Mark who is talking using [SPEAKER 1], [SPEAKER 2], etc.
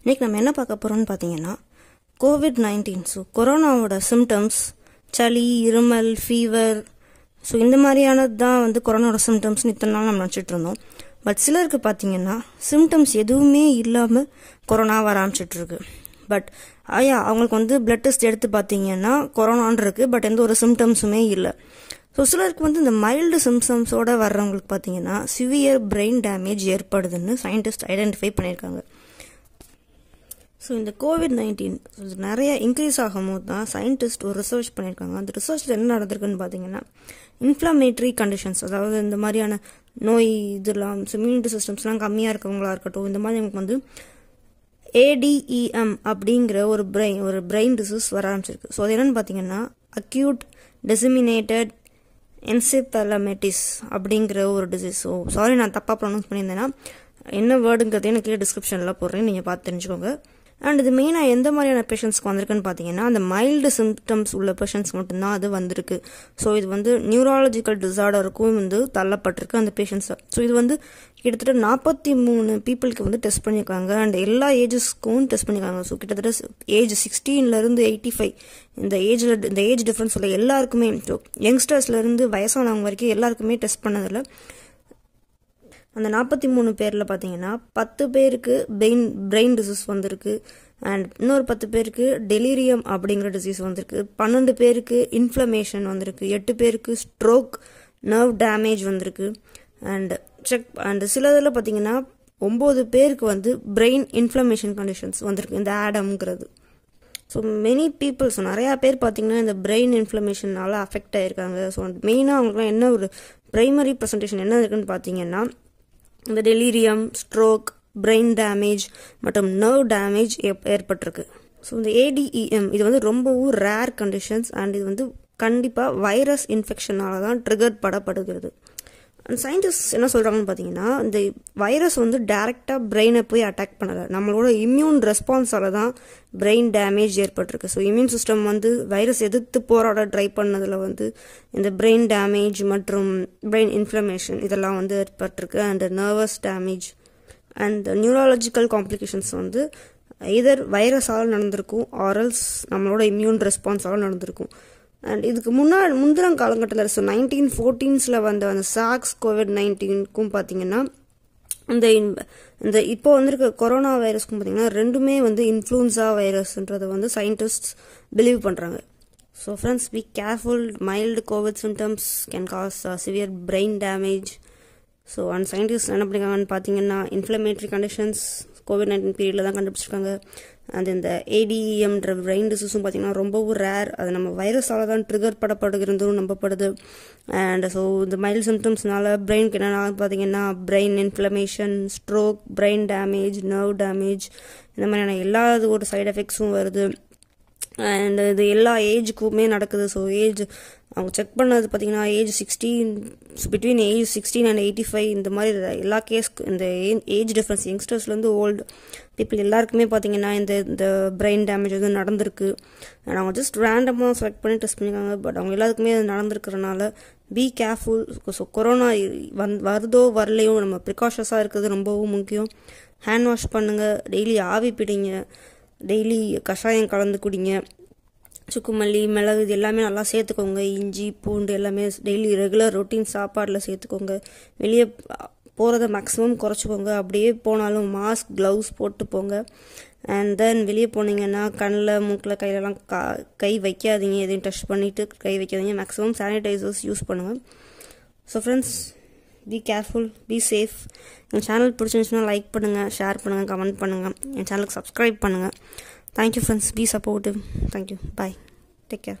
[SPEAKER 1] இன்றைக்கி நம்ம என்ன பார்க்க போகிறோம்னு பார்த்தீங்கன்னா கோவிட் நைன்டீன் ஸோ கொரோனாவோட சிம்டம்ஸ் சளி இருமல் ஃபீவர் ஸோ இந்த மாதிரியானது தான் வந்து கொரோனாவோட சிம்டம்ஸ்னு இத்தனை நாள் நம்ம நினச்சிட்டு இருந்தோம். பட் சிலருக்கு பார்த்தீங்கன்னா சிம்டம்ஸ் எதுவுமே இல்லாமல் கொரோனா வர ஆரம்பிச்சிட்ருக்கு பட் ஐயா அவங்களுக்கு வந்து பிளட் டெஸ்ட் எடுத்து பார்த்தீங்கன்னா கொரோனான் இருக்குது பட் எந்த ஒரு சிம்டம்ஸுமே இல்லை. ஸோ சிலருக்கு வந்து இந்த மைல்டு சிம்டம்ஸோட வர்றவங்களுக்கு பார்த்தீங்கன்னா சிவியர் பிரெயின் டேமேஜ் ஏற்படுதுன்னு சயின்டிஸ்ட் ஐடென்டிஃபை பண்ணியிருக்காங்க. ஸோ இந்த கோவிட் நைன்டீன் நிறைய இன்க்ரீஸ் ஆகும்போது தான் சயின்டிஸ்ட் ஒரு ரிசர்ச் பண்ணியிருக்காங்க. அந்த ரிசர்ச்சில் என்ன நடந்திருக்குன்னு பார்த்தீங்கன்னா இன்ஃப்ளமேட்ரி கண்டிஷன்ஸ் அதாவது இந்த மாதிரியான நோய் இதெல்லாம் இம்யூனிட்டி சிஸ்டம்ஸ்லாம் கம்மியாக இருக்கவங்களா இருக்கட்டும் இந்த மாதிரி நமக்கு வந்து ஏடிஇஎம் அப்படிங்கிற ஒரு பிரெயின் ஒரு பிரெயின் டிசீஸ் வர ஆரம்பிச்சிருக்கு. ஸோ அது என்னன்னு பார்த்தீங்கன்னா அக்யூட் டெசிமினேட்டட் என்சிபலமெட்டிஸ் அப்படிங்கிற ஒரு டிசீஸ் ஸோ சாரி நான் தப்பாக ப்ரொனவுன்ஸ் பண்ணியிருந்தேன்னா என்ன வேர்டுங்கிறதையும் எனக்கு டிஸ்கிரிப்ஷனில் போடுறேன். நீங்கள் பார்த்து தெரிஞ்சுக்கோங்க. அண்ட் இது மெயினாக எந்த மாதிரியான பேஷண்ட்ஸ்க்கு வந்திருக்குன்னு பார்த்தீங்கன்னா அந்த மைல்டு சிம்டம்ஸ் உள்ள பேஷண்ட்ஸ் மட்டும்தான் அது வந்திருக்கு. ஸோ இது வந்து நியூராலஜிக்கல் டிசார்டருக்கும் வந்து தள்ளப்பட்டிருக்கு அந்த பேஷண்ட்ஸை ஸோ இது வந்து கிட்டத்தட்ட நாற்பத்தி மூணு பீப்புளுக்கு வந்து டெஸ்ட் பண்ணியிருக்காங்க. அண்ட் எல்லா ஏஜஸ்க்கும் டெஸ்ட் பண்ணியிருக்காங்க. ஸோ கிட்டத்தட்ட ஏஜ் சிக்ஸ்டீன்லேருந்து எயிட்டி ஃபைவ் இந்த ஏஜில் இந்த ஏஜ் டிஃப்ரென்ஸ் உள்ள எல்லாருக்குமே ஸோ யங்ஸ்டர்ஸ்லேருந்து வயசானவங்க வரைக்கும் எல்லாருக்குமே டெஸ்ட் பண்ணதில்லை அந்த நாற்பத்தி மூணு பேரில் பார்த்தீங்கன்னா பத்து பேருக்கு பெயின் பிரெயின் டிசீஸ் வந்திருக்கு. அண்ட் இன்னொரு பத்து பேருக்கு டெலிரியம் அப்படிங்கிற டிசீஸ் வந்திருக்கு. பன்னெண்டு பேருக்கு இன்ஃப்ளமேஷன் வந்திருக்கு. எட்டு பேருக்கு ஸ்ட்ரோக் நர்வ் டேமேஜ் வந்திருக்கு. அண்ட் செக் அண்ட் சில இதில் பார்த்தீங்கன்னா ஒம்பது பேருக்கு வந்து பிரெயின் இன்ஃப்ளமேஷன் கண்டிஷன்ஸ் வந்திருக்கு. இந்த ஆடம்ங்கிறது. ஸோ மெனி பீப்புள்ஸ் நிறையா பேர் பார்த்தீங்கன்னா இந்த பிரெயின் இன்ஃப்ளமேஷனால அஃபெக்ட் ஆயிருக்காங்க. ஸோ மெயினாக அவங்களுக்குலாம் என்ன ஒரு ப்ரைமரி ப்ரெசன்டேஷன் என்ன இருக்குன்னு பார்த்தீங்கன்னா இந்த டெலிரியம் ஸ்ட்ரோக் பிரெயின் டேமேஜ் மற்றும் நர்வ் டேமேஜ் ஏற்பட்டிருக்கு. ஸோ இந்த ஏடிஇஎம் இது வந்து ரொம்பவும் ரேர் கண்டிஷன்ஸ் அண்ட் இது வந்து கண்டிப்பாக வைரஸ் இன்ஃபெக்ஷனால தான் ட்ரிகர் படப்படுகிறது. சயின்டிஸ்ட் என்ன சொல்கிறாங்கன்னு பார்த்தீங்கன்னா இந்த வைரஸ் வந்து டேரெக்டாக பிரெயினை போய் அட்டாக் பண்ணலை. நம்மளோட இம்யூன் ரெஸ்பான்ஸால தான் பிரெயின் டேமேஜ் ஏற்பட்டிருக்கு. ஸோ இம்யூன் சிஸ்டம் வந்து வைரஸ் எதிர்த்து போராட ட்ரை பண்ணதில் வந்து இந்த பிரெயின் டேமேஜ் மற்றும் பிரெயின் இன்ஃப்ளமேஷன் இதெல்லாம் வந்து ஏற்பட்டிருக்கு. And nervous damage and neurological complications வந்து இதர் வைரஸால் நடந்திருக்கும் ஆரல்ஸ் நம்மளோட இம்யூன் ரெஸ்பான்ஸால் நடந்திருக்கும். அண்ட் இதுக்கு முன்னாடி முந்திரம் காலகட்டத்தில் ஸோ நைன்டீன் ஃபோர்டீன்ஸில் வந்த அந்த சாக்ஸ் கோவிட் நைன்டீனுக்கும் பார்த்தீங்கன்னா இந்த இந்த இப்போ வந்திருக்க கொரோனா வைரஸ்க்கும் பார்த்தீங்கன்னா ரெண்டுமே வந்து இன்ஃப்ளூன்ஸா வைரஸ்ன்றதை வந்து சயின்டிஸ்ட் பிலீவ் பண்ணுறாங்க so friends be careful mild COVID symptoms can cause severe brain damage so and scientist என்ன பண்ணிக்காங்கன்னு பார்த்தீங்கன்னா இன்ஃப்ளமேட்டரி கண்டிஷன்ஸ் கோவிட் நைன்டீன் பீரியடில் தான் கண்டுபிடிச்சிருக்காங்க. அது இந்த ஏடிஇஎம்ன்ற பிரெயின் டிசீஸும் பார்த்தீங்கன்னா ரொம்பவும் ரேர் அது நம்ம வைரஸால் தான் ட்ரிகர் படப்படுகிறதும் நம்பப்படுது. அண்ட் ஸோ இந்த மைல்டு சிம்டம்ஸ்னால பிரெயினுக்கு என்னென்னா பார்த்தீங்கன்னா brain inflammation stroke brain damage nerve damage இந்த மாதிரியான எல்லா ஒரு சைட் எஃபெக்ட்ஸும் வருது. அண்ட் இது எல்லா ஏஜுக்குமே நடக்குது. ஸோ ஏஜ் அவங்க செக் பண்ணது பார்த்தீங்கன்னா age sixteen between age sixteen and eighty five இந்த மாதிரி எல்லா கேஸ்க்கு இந்த ஏஜ் டிஃப்ரென்ஸ் யங்ஸ்டர்ஸ்லேருந்து ஓல்டு பீப்புள் எல்லாருக்குமே பார்த்தீங்கன்னா இந்த இந்த பிரெயின் டேமேஜ் வந்து நடந்திருக்கு. அண்ட் அவங்க ஜஸ்ட் ரேண்டமாக செலக்ட் பண்ணி டெஸ்ட் பண்ணியிருக்காங்க பட் அவங்க எல்லாருக்குமே அது நடந்திருக்கிறனால பி கேர்ஃபுல் ஸோ கொரோனா வந் வருதோ வரலையோ நம்ம ப்ரிகாஷன்ஸாக இருக்கிறது ரொம்பவும் முக்கியம். ஹேண்ட் வாஷ் பண்ணுங்கள் டெய்லி ஆவி பிடிங்க. டெய்லி கஷாயம் கலந்து குடிங்க. சுக்குமல்லி மிளகு இது எல்லாமே நல்லா சேர்த்துக்கோங்க. இஞ்சி பூண்டு எல்லாமே டெய்லி ரெகுலர் ரொட்டீன் சாப்பாடில் சேர்த்துக்கோங்க. வெளியே போகிறத மேக்ஸிமம் குறைச்சிக்கோங்க. அப்படியே போனாலும் மாஸ்க் க்ளவுஸ் போட்டு போங்க. அண்ட் தென் வெளியே போனீங்கன்னா கண்ணில் மூக்கில் கையிலலாம் கா கை வைக்காதீங்க. எதையும் டச் பண்ணிவிட்டு கை வைக்காதீங்க. மேக்ஸிமம் சானிடைசர்ஸ் யூஸ் பண்ணுங்கள் so friends be careful be safe N channel பிடிச்சிருந்துச்சுன்னா லைக் பண்ணுங்கள் ஷேர் பண்ணுங்கள் கமெண்ட் பண்ணுங்கள் என் சேனலுக்கு சப்ஸ்கிரைப் பண்ணுங்கள் thank you friends be supportive thank you bye take care